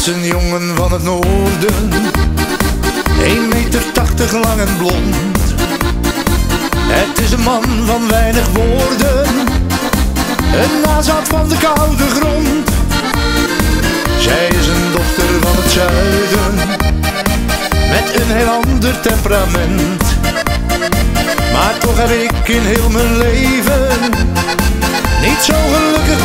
is een jongen van het noorden, 1 meter 80 lang en blond. Het is een man van weinig woorden, een nazaat van de koude grond. Zij is een dochter van het zuiden, met een heel ander temperament. Maar toch heb ik in heel mijn leven niet zo gelukkig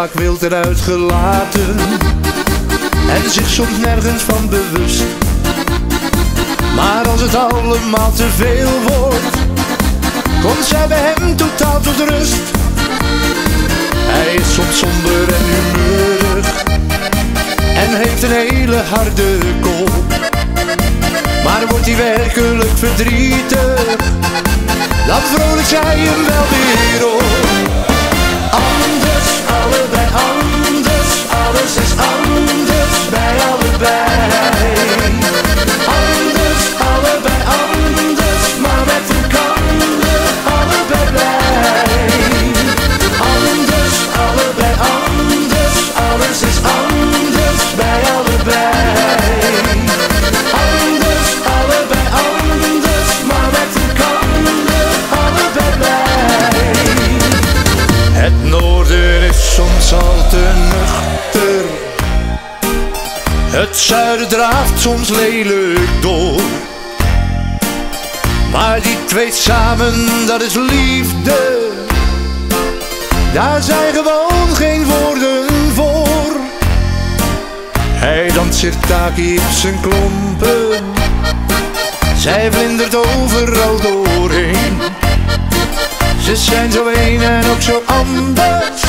vaak wild eruit gelaten en zich soms nergens van bewust. Maar als het allemaal te veel wordt, komt zij bij hem totaal tot rust. Hij is soms somber en humeurig en heeft een hele harde kop. Maar wordt hij werkelijk verdrietig, dan vrolijk zij hem wel weer op. Entonces, ah. Het zuiden draaft soms lelijk door. Maar die twee samen, dat is liefde. Daar zijn gewoon geen woorden voor. Hij danst sirtaki op zijn klompen. Zij vlindert overal doorheen. Ze zijn zo een en ook zo anders.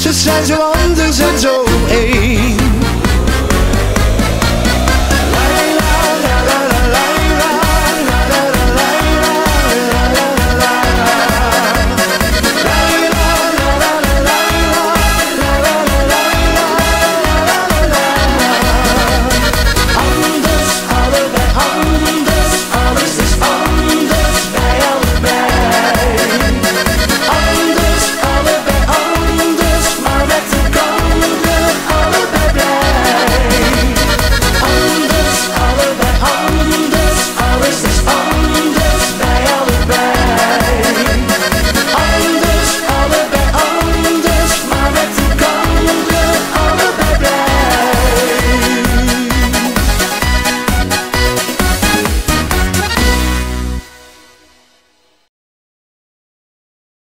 Ze zijn zo anders en zo één.